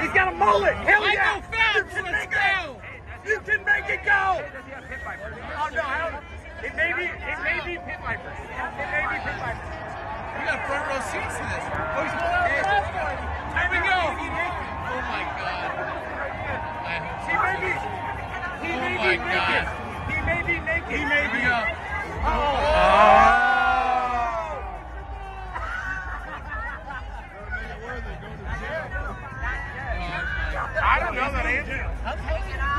He's got a mullet. Hell Michael yeah. Phelps, you can make it go. it. You can make it go. Oh no, I don't. It may be. It may be pit vipers. It may be pit vipers. We got front row seats to this. Push one out. There we go. Oh my god. He may be. He may oh be naked. He may I don't know that answer.